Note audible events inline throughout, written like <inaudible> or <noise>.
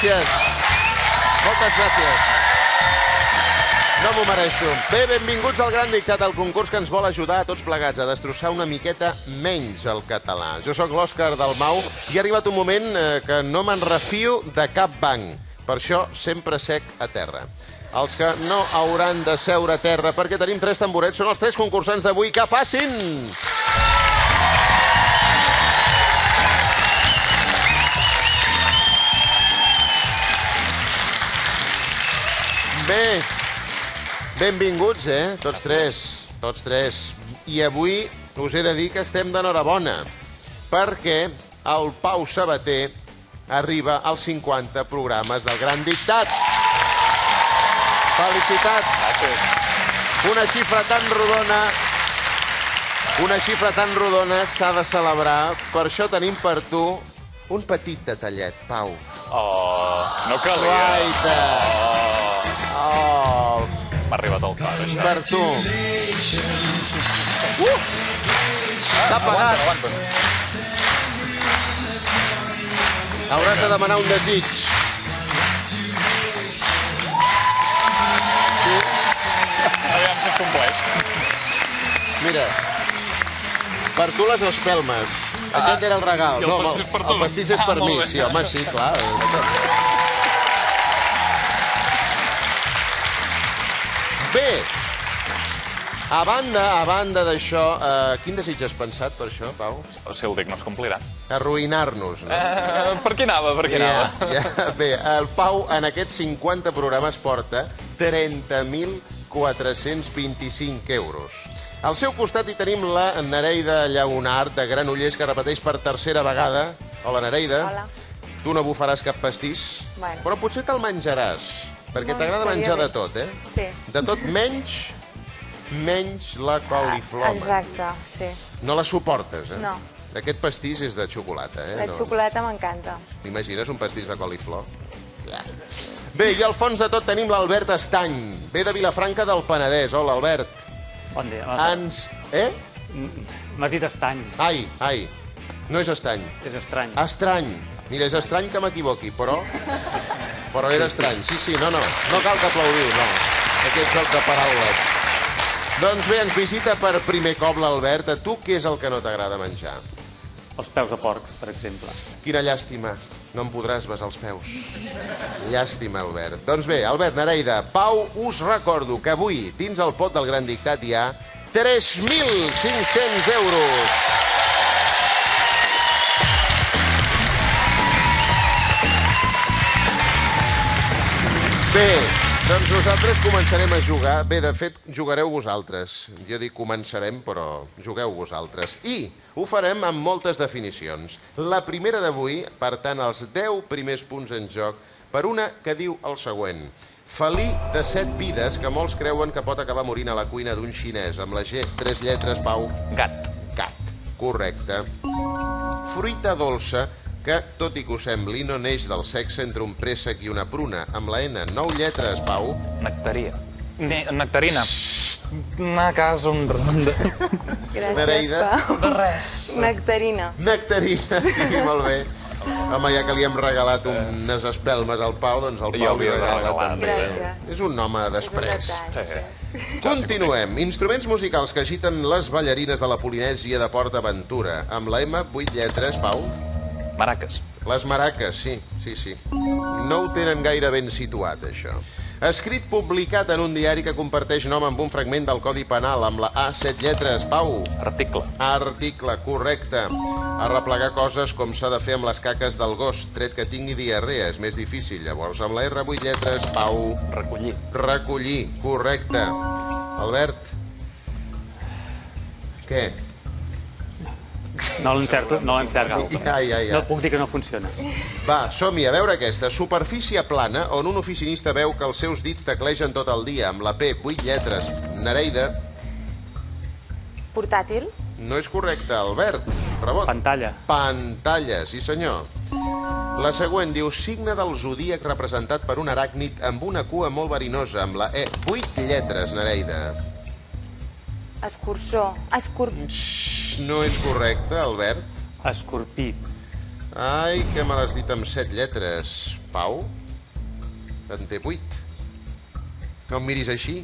gràcies. Moltes gràcies. No m'ho mereixo. Bé, benvinguts al Gran Dictat, el concurs que ens vol ajudar a tots plegats a destrossar una miqueta menys el català. Jo sóc l'Òscar Dalmau i ha arribat un moment eh, que no me'n refio de cap banc. Per això sempre sec a terra. Els que no hauran de seure a terra perquè tenim tres tamborets són els tres concursants d'avui. Que passin! Bé, benvinguts, eh? Tots tres, tots tres. I avui us he de dir que estem d'enhorabona, perquè el Pau Sabater arriba als 50 programes del Gran Dictat. Felicitats! Una xifra tan rodona una xifra tan rodona s'ha de celebrar. Per això tenim per tu un petit detallet, Pau. Oh, no calia. Guaita! Oh, M'ha arribat el cor, això. per tu. Uh! S'ha pagat. Aguanta, Hauràs de demanar un desig. Aviam si es compleix. Mira, per tu les espelmes. Aquest era el regal. I el home, pastís per tu. El pastís és Ah, per molt mi. Sí, home, sí, clar. Bé, a banda, a banda d'això, eh, quin desig has pensat per això, Pau? El dic no es complirà. Arruïnar-nos, no? Eh, per què anava, per què Ja, anava? ja. Bé, el Pau en aquests 50 programes porta 30.425 euros. Al seu costat hi tenim la Nereida Llaunart, de Granollers, que repeteix per tercera vegada. Hola, Nereida. Hola. Tu no bufaràs cap pastís, Bueno. però potser te'l menjaràs, perquè No, t'agrada menjar bé. de tot, eh? Sí. De tot menys, menys la coliflor. Exacte, sí. No la suportes, eh? No. Aquest pastís és de xocolata, eh? La No- xocolata m'encanta. T'imagines un pastís de coliflor? Ja. Bé, i al fons de tot tenim l'Albert Estany. Ve de Vilafranca del Penedès. Hola, Albert. Bon dia. Ens... Eh? M'ha dit estany. Ai, ai. No és estany. És estrany. Estrany. Mira, és estrany que m'equivoqui, però... Però era estrany. Sí, sí, no, no. No cal que aplaudiu, no. Aquest joc de paraules. Doncs bé, ens visita per primer cop l'Albert. A tu què és el que no t'agrada menjar? Els peus de porc, per exemple. Quina llàstima. No em podràs besar els peus. Llàstima, Albert. Doncs bé, Albert Nereida, Pau, us recordo que avui, dins el pot del Gran Dictat, hi ha 3.500 euros. Bé, doncs nosaltres començarem a jugar. Bé, de fet, jugareu vosaltres. Jo dic començarem, però jugueu vosaltres. I ho farem amb moltes definicions. La primera d'avui, per tant, els 10 primers punts en joc, per una que diu el següent. Felí de set vides que molts creuen que pot acabar morint a la cuina d'un xinès. Amb la G, tres lletres, Pau. Gat. Cat. Correcte. Fruita dolça que, tot i que ho sembli, no neix del sexe entre un préssec i una pruna. Amb la N, nou lletres, Pau. Nectaria. Ne nectarina. Una casa, un ronda. Gràcies, Nereida. Pau. De res. Nectarina. Nectarina, sí, <laughs> molt bé. Home, ja que li hem regalat unes espelmes al Pau, doncs el Pau li regala també. Gràcies. És un home després. detall. Sí. Continuem. Instruments musicals que agiten les ballarines de la Polinèsia de Port Aventura. Amb la M, 8 lletres, Pau. Maraques. Les maraques, sí, sí, sí. No ho tenen gaire ben situat, això. Escrit publicat en un diari que comparteix nom amb un fragment del Codi Penal, amb la A, 7 lletres. Pau. Article. Article, correcte. Arreplegar coses com s'ha de fer amb les caques del gos, tret que tingui diarrea, és més difícil. Llavors, amb la R, 8 lletres, Pau. Recollir. Recollir, correcte. Albert. Què? No l'encerto, no l'encerto. Ja, ja, ja. No puc dir que no funciona. Va, som-hi, a veure aquesta. Superfície plana on un oficinista veu que els seus dits teclegen tot el dia, amb la P, 8 lletres. Nereida, Portàtil. no és correcte. Albert, rebot. Pantalla. Pantalla, sí senyor. La següent diu signe del zodíac representat per un aràcnid amb una cua molt verinosa, amb la E. 8 lletres, Nereida. Escurçó. Escur... Xx, no és correcte, Albert. Escorpí. Ai, que me l'has dit amb set lletres. Pau? En té vuit. No em miris així.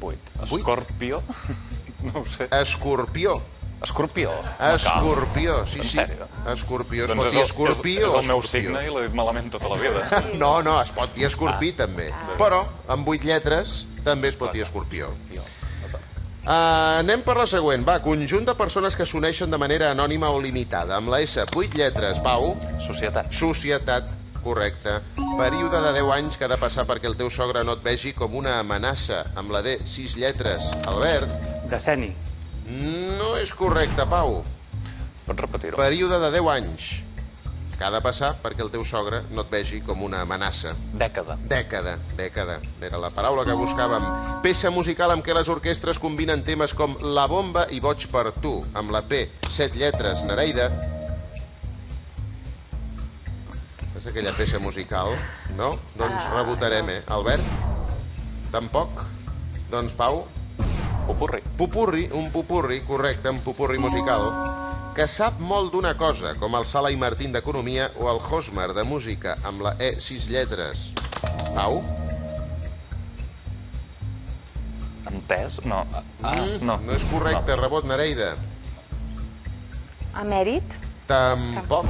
Vuit. Vuit? Escorpió? <laughs> No ho sé. Escorpió. Escorpió. Escorpió, sí, En sí. sèrio? Escorpió. Es Doncs pot és dir el, escorpí és, és o el meu escorpió? signe i l'he dit malament tota la vida. <laughs> No, no, es pot dir escorpí també. Però amb vuit lletres també es pot dir escorpió. Jo. Uh, anem per la següent. Va, conjunt de persones que s'uneixen de manera anònima o limitada. Amb la S, vuit lletres. Pau, Societat. societat, correcte. Període de 10 anys que ha de passar perquè el teu sogre no et vegi com una amenaça. Amb la D, sis lletres. Albert, Deceni. no és correcte, Pau. Pots repetir-ho? Període de 10 anys que ha de passar perquè el teu sogre no et vegi com una amenaça. Dècada. Dècada, dècada. Era la paraula que buscàvem. Peça musical amb què les orquestres combinen temes com La bomba i Boig per tu, amb la P, set lletres, Nereida. Saps aquella peça musical? No? Doncs rebotarem, eh? Albert? Tampoc? Doncs Pau? Popurri. Pupurri, un pupurri, correcte, un pupurri musical, que sap molt d'una cosa, com el Sala i Martín d'Economia o el Hosmer de Música, amb la E sis lletres. Pau? Entès? No. Ah, no. No és correcte, rebot Nereida. Emèrit? Tampoc.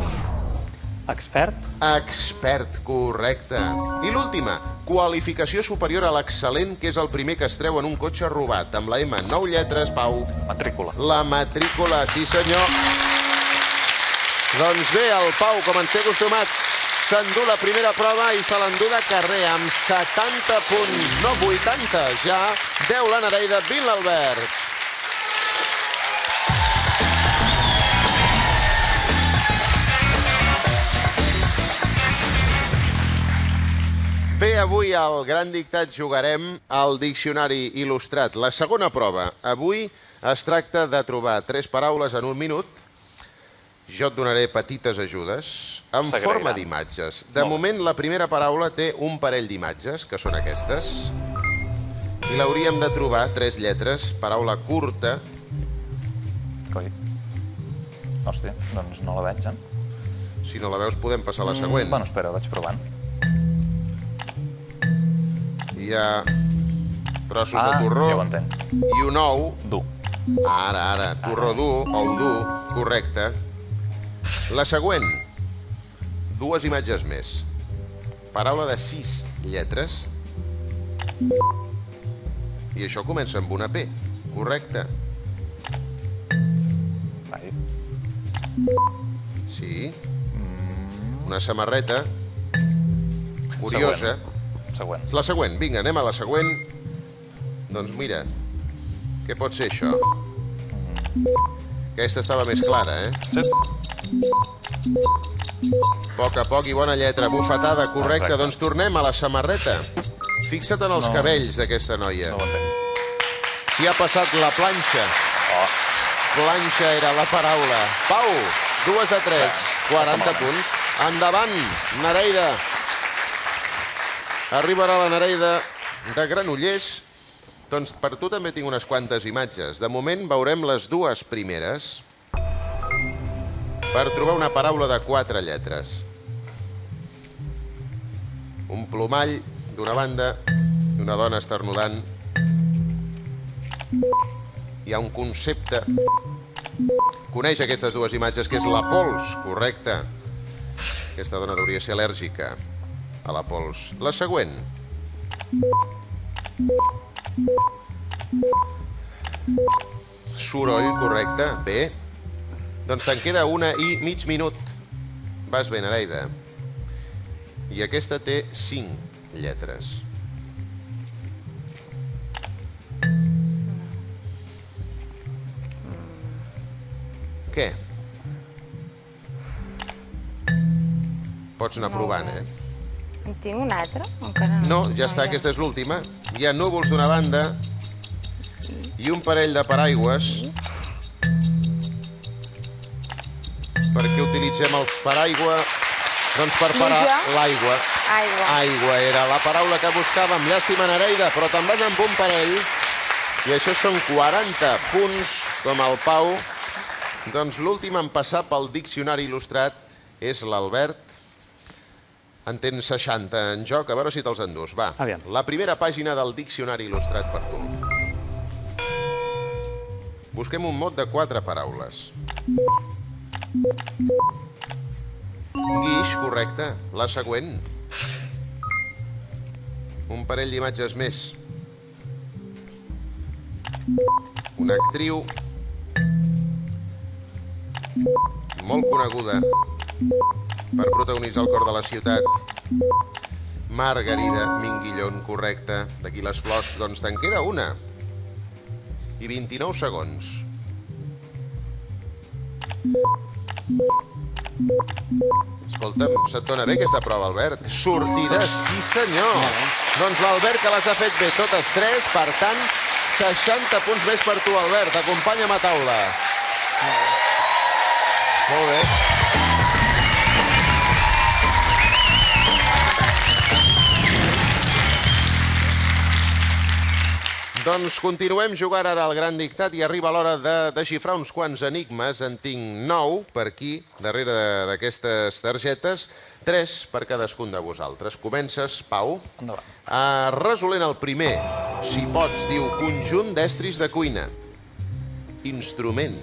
Expert. Expert, correcte. I l'última, qualificació superior a l'excel·lent, que és el primer que es treu en un cotxe robat, amb la M, nou lletres, Pau. Matrícula. La matrícula, sí senyor. Doncs bé, el Pau, com ens té acostumats, s'endú la primera prova i se l'endú de carrer amb 70 punts, no 80, ja 10 la Nereida, 20 l'Albert. Avui al Gran Dictat jugarem al Diccionari Il·lustrat. La segona prova. Avui es tracta de trobar tres paraules en un minut. Jo et donaré petites ajudes en forma d'imatges. De moment, la primera paraula té un parell d'imatges, que són aquestes. I l'hauríem de trobar, tres lletres, paraula curta. Coi. Hòstia, doncs no la veig, eh? Si no la veus, podem passar a la següent. Mm, Bueno, espera, vaig provant. Hi ha trossos Ah, de torró ja ho entenc. i un ou Du. Ara, ara, torró dur, ou dur, correcte. La següent, dues imatges més. Paraula de sis lletres. I això comença amb una P, correcte. Ai. Sí. Una samarreta. Curiosa. Següent. La següent, vinga, anem a la següent. Doncs mira, què pot ser això? Aquesta estava més clara, eh? Sí. A poc a poc i bona lletra, bufetada, correcte. Exacte. Doncs tornem a la samarreta. Fixa't en els No. cabells d'aquesta noia. No. S'hi ha passat la planxa. Oh, Planxa era la paraula. Pau, dues a tres, 40 malament. punts. Endavant, Nereida. Arribarà la Nereida de Granollers. Doncs per tu també tinc unes quantes imatges. De moment veurem les dues primeres per trobar una paraula de quatre lletres. Un plomall d'una banda i una dona esternudant hi ha un concepte. Coneix aquestes dues imatges, que és la pols, correcte. Aquesta dona hauria ser al·lèrgica a la pols. La següent. Soroll, correcte. Bé. Doncs te'n queda una i mig minut. Vas bé, Nereida. I aquesta té cinc lletres. Què? Pots anar provant, eh? En tinc una altra? Encara No, ja està, aquesta és l'última. Hi ha núvols d'una banda i un parell de paraigües. Per què utilitzem el paraigua? Doncs per parar l'aigua. Aigua. Aigua era la paraula que buscàvem. Llàstima, Nereida, però te'n vas amb un parell. I això són 40 punts, com el Pau. Doncs l'últim en passar pel diccionari il·lustrat és l'Albert. En tens 60 en joc, a veure si te'ls endús. Va, Aviam. la primera pàgina del diccionari il·lustrat per tu. Busquem un mot de quatre paraules. Guix, correcte. La següent. Un parell d'imatges més. Una actriu molt coneguda per protagonitzar el cor de la ciutat. Margarida Minguillón, correcte. D'aquí les flors, doncs te'n queda una. I 29 segons. Escolta'm, se't dona bé aquesta prova, Albert? Sortida, sí senyor. Doncs l'Albert que les ha fet bé totes tres, per tant, 60 punts més per tu, Albert. Acompanya'm a taula. Molt bé. Doncs continuem jugant ara al Gran Dictat i arriba l'hora de desxifrar uns quants enigmes. En tinc nou per aquí, darrere d'aquestes targetes, tres per cadascun de vosaltres. Comences, Pau. Endavant. Uh, resolent el primer, si pots, diu conjunt d'estris de cuina. Instrument.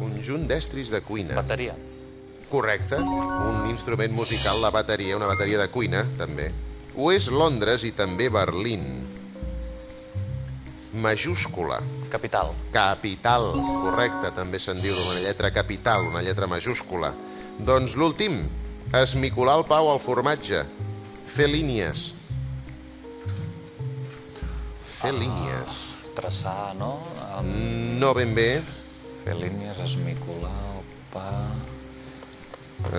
Conjunt d'estris de cuina. Bateria. Correcte. Un instrument musical, la bateria, una bateria de cuina, també. Ho és Londres i també Berlín. Majúscula. Capital. Capital, correcte, també se'n diu una lletra capital, una lletra majúscula. Doncs l'últim, esmicolar el pau al formatge, fer línies. Fer línies. Traçar, no? Um, No ben bé, fer línies, esmicolar, el pa...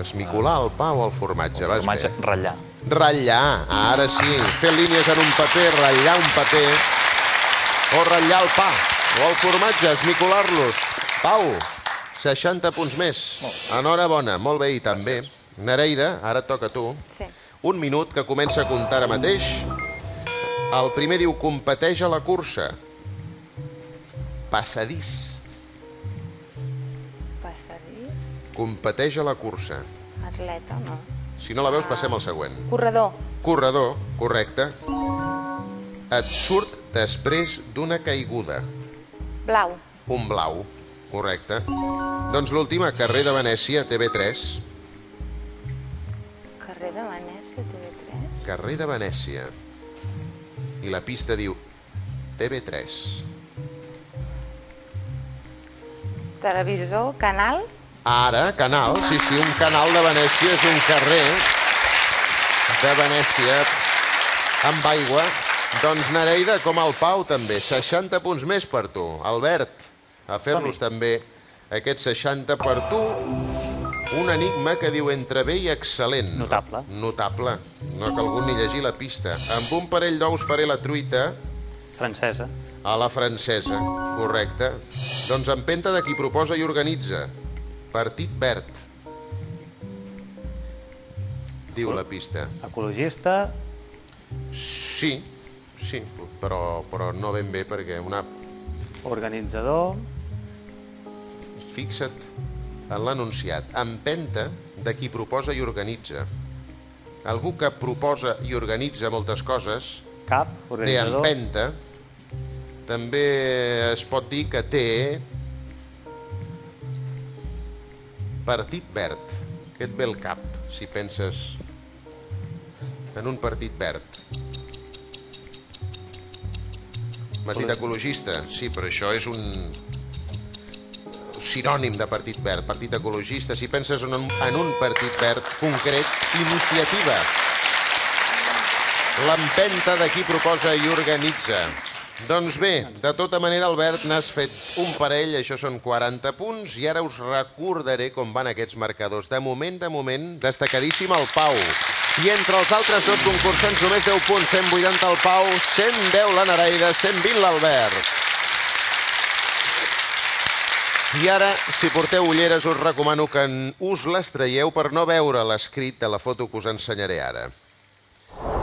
esmicolar el pau al formatge, vas Formatge, bé. ratllar. Ratllar, ara sí, fer línies en un paper, ratllar un paper, o ratllar el pa, o el formatge, esmicolar-los. Pau, 60 punts més. Enhorabona, molt bé, i també. Nereida, ara et toca a tu. Sí. Un minut que comença a comptar ara mateix. El primer diu, competeix a la cursa. Passadís. Passadís. Competeix a la cursa. Atleta, no. Si no la veus, passem al següent. Corredor. Corredor, correcte. Et surt després d'una caiguda. Blau. Un blau, correcte. Doncs l'última, carrer de Venècia, TV3. Carrer de Venècia, TV3. Carrer de Venècia. I la pista diu TV3. Televisor, canal. Ara, canal, sí, sí, un canal de Venècia és un carrer de Venècia amb aigua. Doncs Nereida, com el Pau, també. 60 punts més per tu. Albert, a fer-los també aquests 60 per tu. Un enigma que diu entre bé i excel·lent. Notable. Notable. No ha calgut ni llegir la pista. Amb un parell d'ous faré la truita Francesa. a la francesa. Correcte. Doncs empenta de qui proposa i organitza. Partit verd. Diu la pista. Ecologista. Sí, sí, però, però no ben bé perquè una... Organitzador. Fixa't en l'enunciat. Empenta de qui proposa i organitza. Algú que proposa i organitza moltes coses Cap. té Organitzador. empenta. També es pot dir que té partit verd. Què et ve el cap, si penses en un partit verd? M'has dit ecologista? Sí, però això és un sinònim de partit verd, partit ecologista. Si penses en un, en un partit verd concret, iniciativa. L'empenta de qui proposa i organitza. Doncs bé, de tota manera, Albert, n'has fet un parell, això són 40 punts, i ara us recordaré com van aquests marcadors. De moment, de moment, destacadíssim el Pau. I entre els altres dos concursants, només 10 punts, 180 el Pau, 110 la Nereida, 120 l'Albert. I ara, si porteu ulleres, us recomano que us les traieu per no veure l'escrit de la foto que us ensenyaré ara.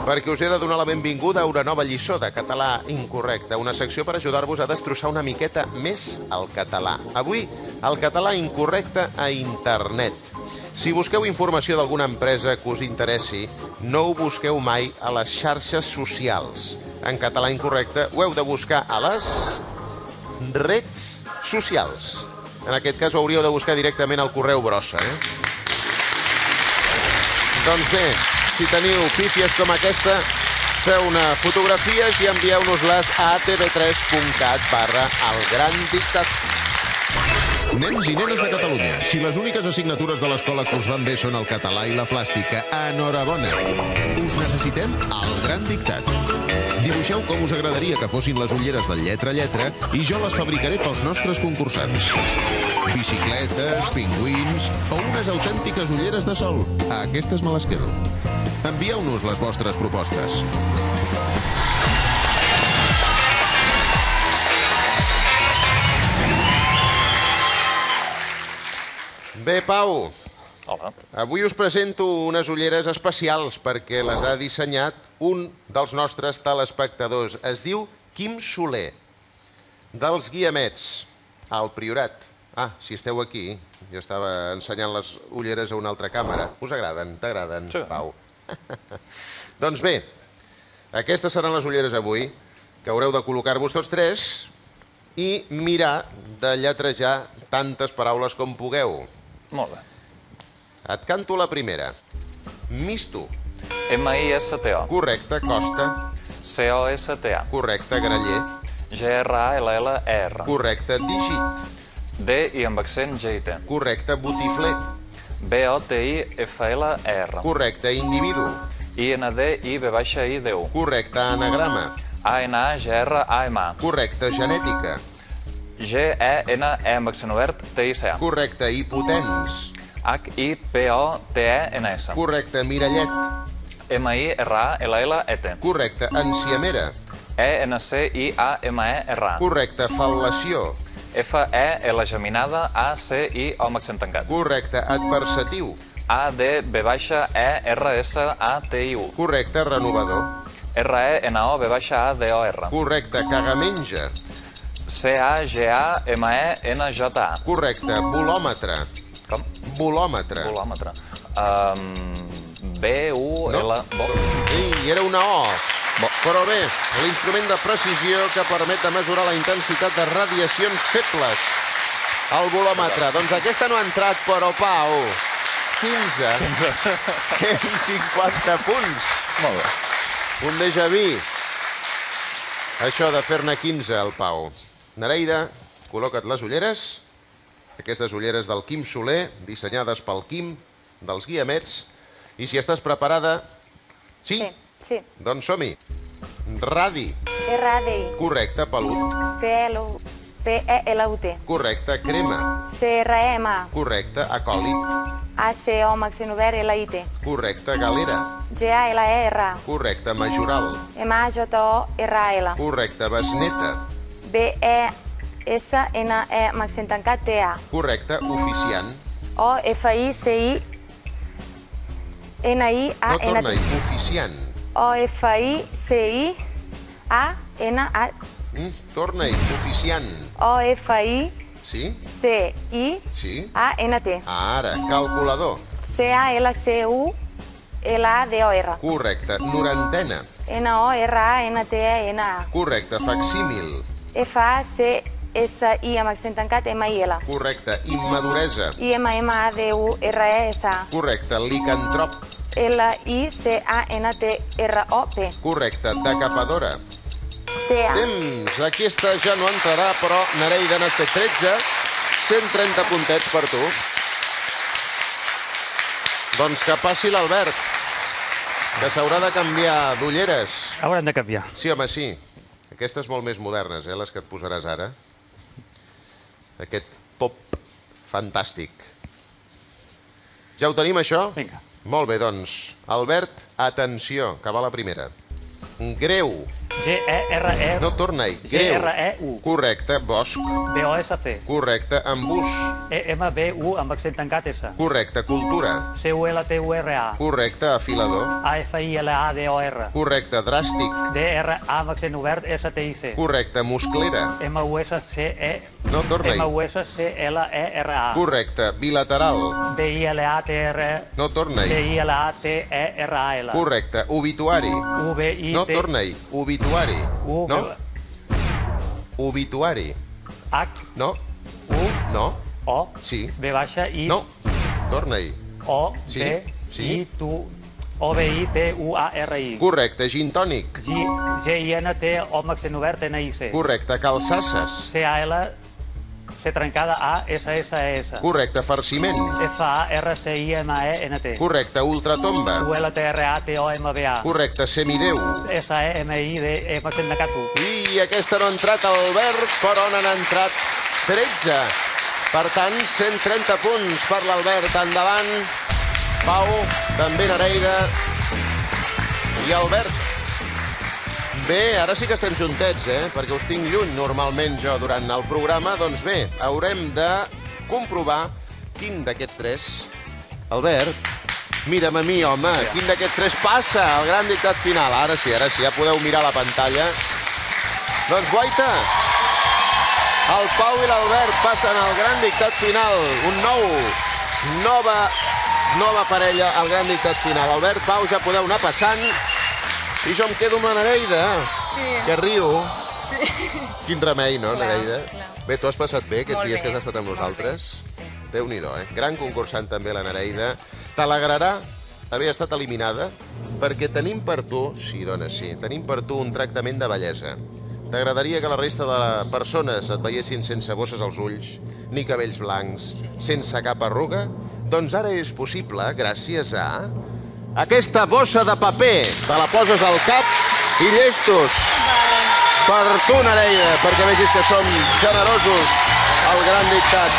Perquè us he de donar la benvinguda a una nova lliçó de català incorrecte, una secció per ajudar-vos a destrossar una miqueta més el català. Avui, el català incorrecte a internet. Si busqueu informació d'alguna empresa que us interessi, no ho busqueu mai a les xarxes socials. En català incorrecte ho heu de buscar a les reds socials. En aquest cas ho hauríeu de buscar directament al correu brossa, eh? Doncs bé, si teniu pífies com aquesta, feu-ne fotografies i envieu-nos-les a tv3.cat barra el gran dictat. Nens i nenes de Catalunya, si les úniques assignatures de l'escola que us van bé són el català i la plàstica, enhorabona. Us necessitem al Gran Dictat. Dibuixeu com us agradaria que fossin les ulleres del lletra a lletra i jo les fabricaré pels nostres concursants. Bicicletes, pingüins o unes autèntiques ulleres de sol. A aquestes me les quedo. Envieu-nos les vostres propostes. Bé, Pau, Hola. avui us presento unes ulleres especials perquè les ha dissenyat un dels nostres telespectadors. Es diu Quim Soler, dels Guiamets, al Priorat. Ah, si esteu aquí, jo estava ensenyant les ulleres a una altra càmera. Us agraden? T'agraden, Sí. Pau? <laughs> doncs bé, aquestes seran les ulleres avui, que haureu de col·locar-vos tots tres i mirar de lletrejar tantes paraules com pugueu. Molt bé. Et canto la primera. Misto. M-I-S-T-O. Correcte, Costa. C-O-S-T-A. Correcte, Graller. G-R-A-L-L-E-R. Correcte, Digit. D i amb accent G-I-T. Correcte, Botifler. B-O-T-I-F-L-E-R. Correcte, Individu. I-N-D-I-V-I-D-U. Correcte, Anagrama. A-N-A-G-R-A-M-A. Correcte, Genètica. G-E-N-E amb accent obert T-I-C-A. Correcte, Hipotens. H-I-P-O-T-E-N-S. Correcte, Mirallet. M-I-R-A-L-L-E-T. Correcte, Enciamera. E E-N-C-I-A-M-E-R-A. Correcte, Fal·lació. F-E-L geminada A-C-I o amb accent tancat. Correcte, Adversatiu. A-D-B-E-R-S-A-T-I-U. Correcte, Renovador. R-E-N-O-B-A-D-O-R. Correcte, Cagamenja. C-A-G-A-M-E-N-J-A. Correcte, Volòmetre. Com? Volòmetre. Volòmetre. Um, B-U-L... Bo. Ei, era una O. Però bé, l'instrument de precisió que permet de mesurar la intensitat de radiacions febles. El volòmetre. Doncs aquesta no ha entrat, però, Pau, 15. 150 punts. Molt bé. Un déjà vu. Això de fer-ne 15, el Pau. Nereida, col·loca't les ulleres. Aquestes ulleres del Quim Soler, dissenyades pel Quim, dels Guiamets. I si estàs preparada... Sí? Sí, sí. Doncs som-hi. Radi. R-A-D-I. Correcte, pelut. P-L-U- P-E-L-U-T. Correcte, crema. C-R-E-M-A. Correcte, acòlit. A-C-O amb accent obert L-I-T. Correcte, galera. G-A-L-E-R-A. Correcte, majoral. M-A-J-O-R-A-L. Correcte, besneta. B-E-S-N-E amb accent tancat T-A. Correcte, oficiant. No torna-hi, oficiant. O-F-I-C-I-A-N-A... Mm, torna-hi, oficiant. O-F-I-C-I-A-N-T. Sí? Sí? Ara, calculador. C-A-L-C-U-L-A-D-O-R. Correcte, norantena. N-O-R-A-N-T-A-N-A. Correcte, facsímil. F-A-C-S-I amb accent tancat M-I-L. Correcte, immaduresa. I-M-M-A-D-U-R-E-S-A. Correcte, licantrop. L-I-C-A-N-T-R-O-P. Correcte, decapadora. T-A. Temps, aquesta ja no entrarà, però Nereida n'has fet 13, 130 puntets per tu. Doncs que passi l'Albert, que s'haurà de canviar d'ulleres. Haurem de canviar. Sí, home, sí. Aquestes molt més modernes, eh, les que et posaràs ara. Aquest pop fantàstic. Ja ho tenim, això? Vinga. Molt bé, doncs. Albert, atenció, que va la primera. Greu. G-E-R-E... No, torna-hi. Greu. G-R-E-U. Correcte. Bosc. B-O-S-C. Correcte. Embús. E-M-B-U amb accent tancat S. Correcte. Cultura. C-U-L-T-U-R-A. Correcte. Afilador. A-F-I-L-A-D-O-R. Correcte. Dràstic. D-R-A amb accent obert S-T-I-C. Correcte. Musclera. M-U-S-C-E... No, torna-hi. M-U-S-C-L-E-R-A. Correcte. Bilateral. B-I-L-A-T-R... No, torna-hi. B-I-L-A-T-E-R-A-L. Correcte. Obituari. U-B-I-T... No, torna-hi. Obituari. U, No? Obituari. H, No? U, No? O, Sí. B baixa, I, No. Torna-hi. O, Sí, B, sí. I, tu, O, B, I, T, U, A, R, I. Correcte. Gintònic. G, G, I, N, T, O, amb accent obert, N, I, C. Correcte. Calçasses. C, A, L, C trencada, A, S, S, E, S. Correcte. Farciment. F, A, R, C, I, M, E, N, T. Correcte. Ultratomba. U, L, T, R, A, T, O, M, B, A. Correcte. Semideu. S, E, M, I, D, E, amb accent tancat, U. I aquesta no ha entrat al Albert, però n'han entrat 13. Per tant, 130 punts per l'Albert. Endavant. Pau, també Nereida i Albert. Bé, ara sí que estem juntets, eh? Perquè us tinc lluny normalment jo durant el programa. Doncs bé, haurem de comprovar quin d'aquests tres... Albert, mira'm a mi, home. Quin d'aquests tres passa al gran dictat final? Ara sí, ara sí, ja podeu mirar la pantalla. Doncs guaita, el Pau i l'Albert passen al gran dictat final. Un nou, nova, nova parella al gran dictat final. Albert, Pau, ja podeu anar passant. I jo em quedo amb la Nereida, Sí. que riu. Sí. Quin remei, no, Clar, Nereida? clar. Bé, tu has passat bé aquests Molt dies bé, que has estat amb nosaltres? sí. Déu-n'hi-do, eh? Gran concursant també la Nereida. T'alegrarà haver estat eliminada perquè tenim per tu, sí, dona, sí, tenim per tu un tractament de bellesa. T'agradaria que la resta de persones et veiessin sense bosses als ulls, ni cabells blancs, sense cap arruga? Doncs ara és possible gràcies a aquesta bossa de paper. Te la poses al cap i llestos. Per tu, Nereida, perquè vegis que som generosos al gran dictat.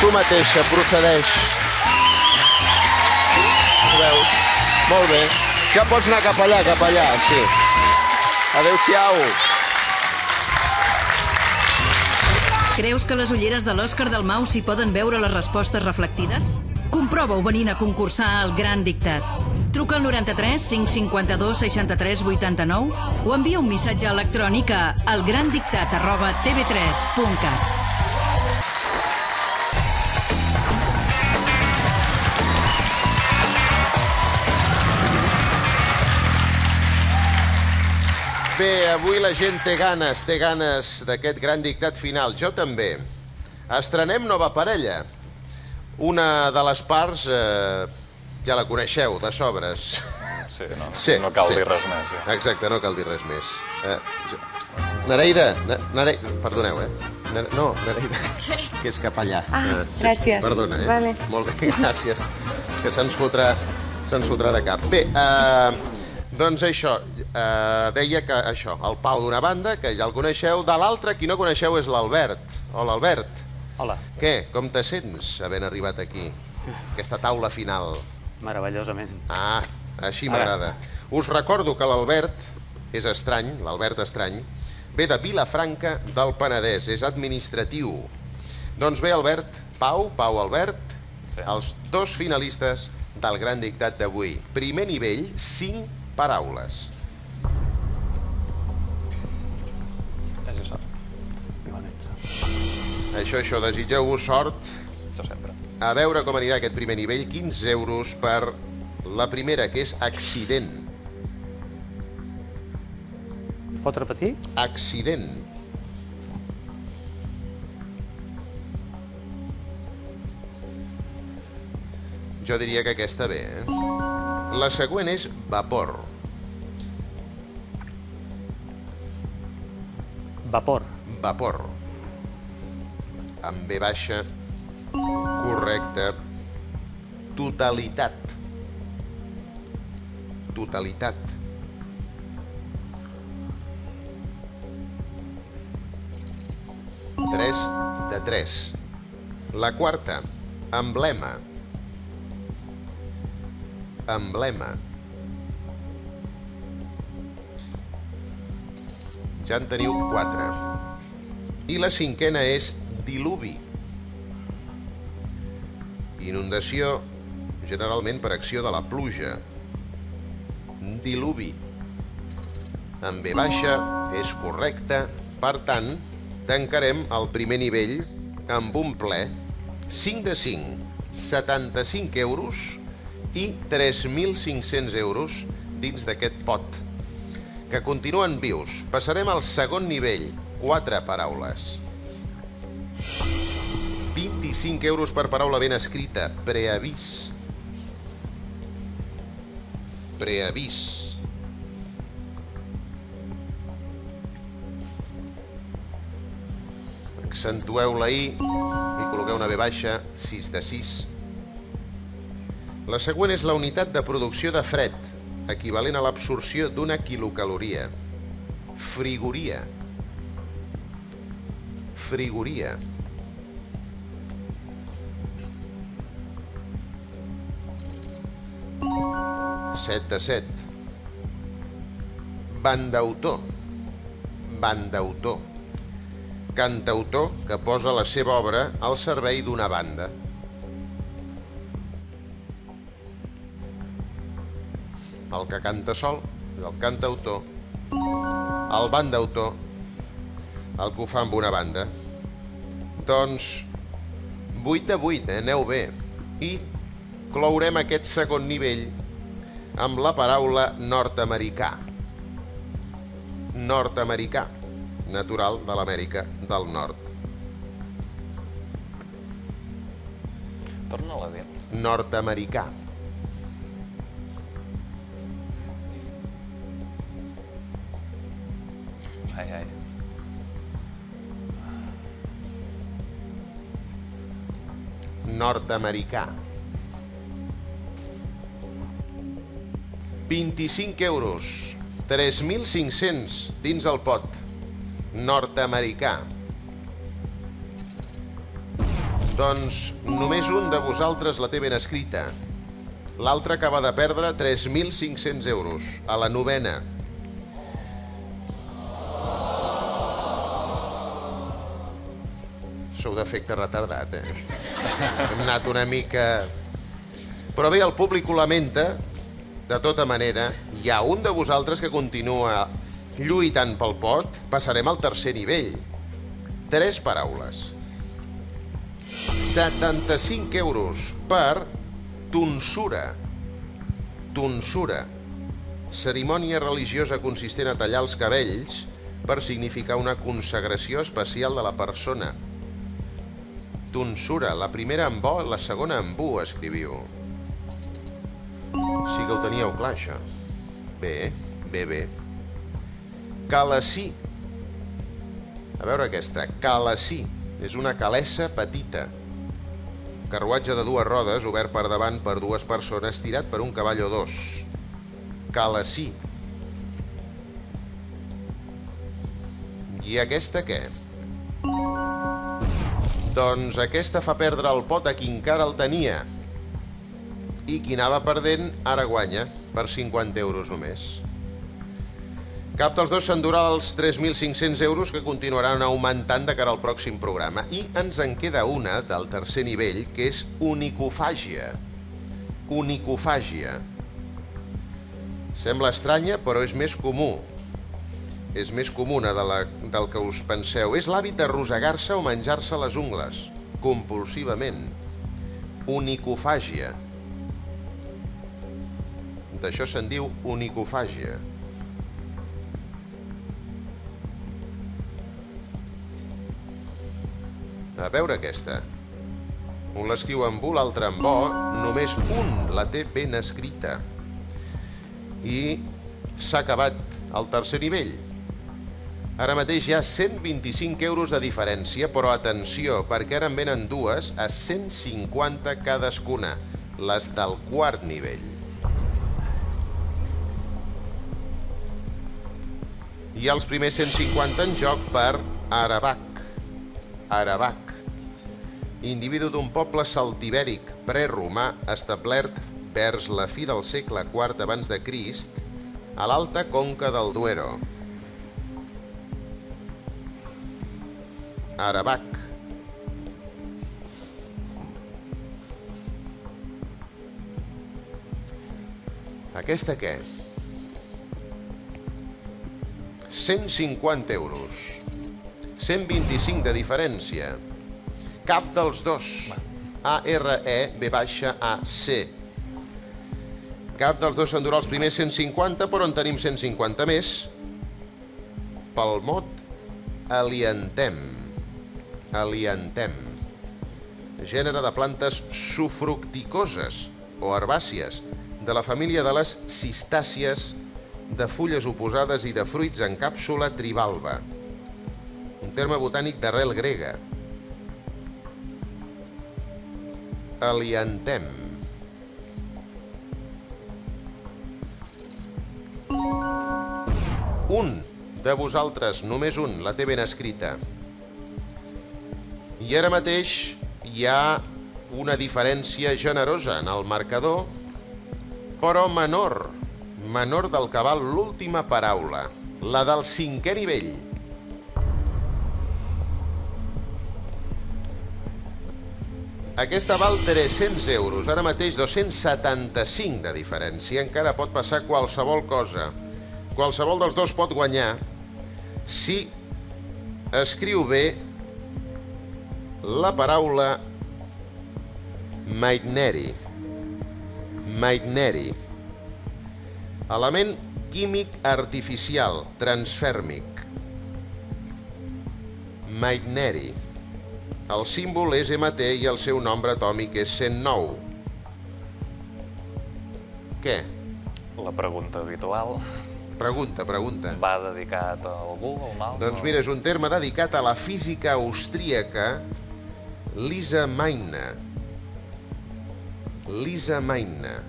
Tu mateixa procedeix. Ho veus? Molt bé. Ja pots anar cap allà, cap allà, sí. Adéu-siau. Creus que les ulleres de l'Òscar del Mau s'hi poden veure les respostes reflectides? Comprova-ho venint a concursar al Gran Dictat. Truca al 93 552 63 89 o envia un missatge electrònic a elgrandictat arroba tv3.cat. Bé, avui la gent té ganes, té ganes d'aquest gran dictat final. Jo també. Estrenem nova parella. Una de les parts, eh, ja la coneixeu, de sobres. Sí, no, Sí, no cal sí. dir res més. Sí. Exacte, no cal dir res més. Eh, jo... Nereida, Ne- Nereida, perdoneu, eh? No, Nereida, <laughs> que és cap allà. Ah, Eh, gràcies. Perdona, eh? Vale. Molt bé, <laughs> gràcies. Que se'ns fotrà, se'ns fotrà de cap. Bé, eh, doncs això, eh, deia que això, el Pau d'una banda, que ja el coneixeu, de l'altra, qui no coneixeu és l'Albert. Hola, Albert. Hola, Què, com te sents havent arribat aquí? Aquesta taula final. meravellosament. Ah, així m'agrada. Us recordo que l'Albert és estrany, l'Albert estrany, ve de Vilafranca del Penedès, és administratiu. Doncs bé, Albert, Pau, Pau Albert, Sí. els dos finalistes del gran dictat d'avui. Primer nivell, cinc paraules. És això. Això, això, desitgeu-vos sort. Això sempre. A veure com anirà aquest primer nivell, 15 euros per la primera, que és accident. Pot repetir? Accident. Jo diria que aquesta bé, eh? La següent és vapor. Vapor. Vapor. Amb B baixa. Correcte. Totalitat. Totalitat. Tres de tres. La quarta. Emblema. Emblema. Ja en teniu 4. I la cinquena és diluvi. Inundació, generalment per acció de la pluja. Diluvi. En B baixa és correcte, per tant, tancarem el primer nivell amb un ple 5 de 5, 75 euros i 3.500 euros dins d'aquest pot, que continuen vius. Passarem al segon nivell, 4 paraules. 25 euros per paraula ben escrita, preavís. Preavís. Accentueu la I i col·loqueu una B baixa, 6 de 6. La següent és la unitat de producció de fred, equivalent a l'absorció d'una quilocaloria. Frigoria. Frigoria. Set de set. Bandautor. Bandautor. Cantautor que posa la seva obra al servei d'una banda. El que canta sol és el cantautor. El bandautor, el que ho fa amb una banda. Doncs 8 de 8, eh? aneu bé. I clourem aquest segon nivell amb la paraula nord-americà. Nord-americà, natural de l'Amèrica del Nord. Torna-la bé. Nord-americà. Ai, ai. nord-americà. 25 euros, 3.500 dins el pot, nord-americà. Doncs només un de vosaltres la té ben escrita. L'altre acaba de perdre 3.500 euros a la novena. Sou d'efecte retardat, eh? Hem anat una mica... Però bé, el públic ho lamenta. De tota manera, hi ha un de vosaltres que continua lluitant pel pot. Passarem al tercer nivell. Tres paraules. 75 euros per tonsura. Tonsura. Cerimònia religiosa consistent a tallar els cabells per significar una consagració especial de la persona. Tonsura, la primera amb bo, la segona amb bu, escriviu. Sí que ho teníeu clar, això. Bé, bé, bé. Calací. A veure aquesta. Calací. És una calessa petita. Carruatge de dues rodes, obert per davant per dues persones, tirat per un cavall o dos. Calací. I aquesta què? Doncs aquesta fa perdre el pot a qui encara el tenia. I qui anava perdent, ara guanya, per 50 euros només. Cap dels dos s'endurà els 3.500 euros que continuaran augmentant de cara al pròxim programa. I ens en queda una del tercer nivell, que és unicofàgia. Unicofàgia. Sembla estranya, però és més comú és més comuna de la, del que us penseu. És l'hàbit de rosegar-se o menjar-se les ungles, compulsivament. Unicofàgia. D'això se'n diu unicofàgia. A veure aquesta. Un l'escriu amb U, l'altre amb O, només un la té ben escrita. I s'ha acabat el tercer nivell. Ara mateix hi ha 125 euros de diferència, però atenció, perquè ara en venen dues a 150 cadascuna, les del quart nivell. Hi els primers 150 en joc per Arabac. Arabac. Individu d'un poble celtibèric preromà establert vers la fi del segle IV abans de Crist a l'alta conca del Duero. Arabac. Aquesta què? 150 euros. 125 de diferència. Cap dels dos. A-R-E, B baixa, A-C. Cap dels dos s'endurà els primers 150, però en tenim 150 més. Pel mot, alientem. Alientem. Gènere de plantes sufructicoses o herbàcies, de la família de les cistàcies, de fulles oposades i de fruits en càpsula tribalba. Un terme botànic d'arrel grega. Alientem. Un de vosaltres, només un, la té ben escrita. I ara mateix hi ha una diferència generosa en el marcador, però menor, menor del que val l'última paraula, la del cinquè nivell. Aquesta val 300 euros, ara mateix 275 de diferència. Encara pot passar qualsevol cosa. Qualsevol dels dos pot guanyar si escriu bé la paraula Maitneri. Maitneri. Element químic artificial, transfèrmic. Maitneri. El símbol és MT i el seu nombre atòmic és 109. Què? La pregunta habitual Pregunta, pregunta. va dedicat a algú, a un altre? Doncs mira, és un terme dedicat a la física austríaca Lisa Meitner. Lisa Meitner.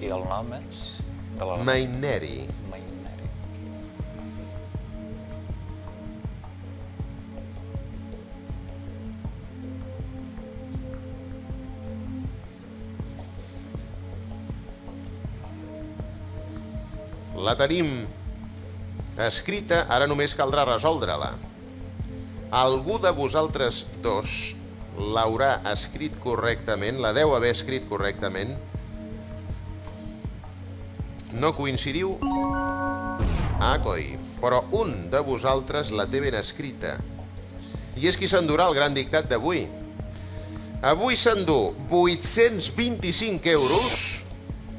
I el nom és? De la... Maineri. Maineri. La tenim escrita, ara només caldrà resoldre-la. Algú de vosaltres dos l'haurà escrit correctament, la deu haver escrit correctament. No coincidiu? Ah, coi. Però un de vosaltres la té ben escrita. I és qui s'endurà el gran dictat d'avui. Avui s'endú 825 euros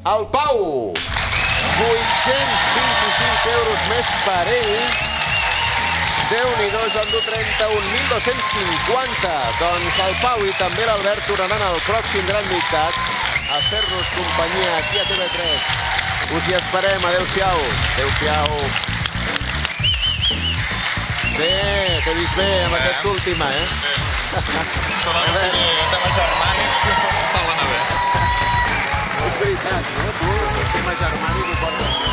al Pau. 825 euros més per ell. Déu-n'hi-do, ja endú 31.250. Doncs el Pau i també l'Albert tornaran al pròxim gran dictat a fer-nos companyia aquí a TV3. Us hi esperem. Adéu-siau. Adéu-siau. Bé, t'he vist bé amb aquesta última, eh? Són els bé. tema germànic, solen haver. És veritat, no? Tu, el tema germànic ho portes